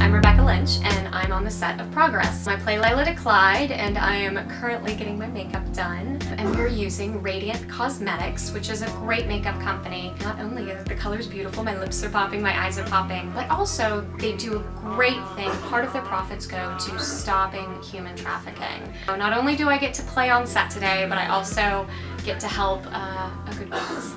I'm Rebecca Lynch and I'm on the set of Progress. I play Lila DeClide and I am currently getting my makeup done. And we're using Radiant Cosmetics, which is a great makeup company. Not only are the colors beautiful, my lips are popping, my eyes are popping, but also they do a great thing. Part of their profits go to stopping human trafficking. So not only do I get to play on set today, but I also get to help uh, a good cause.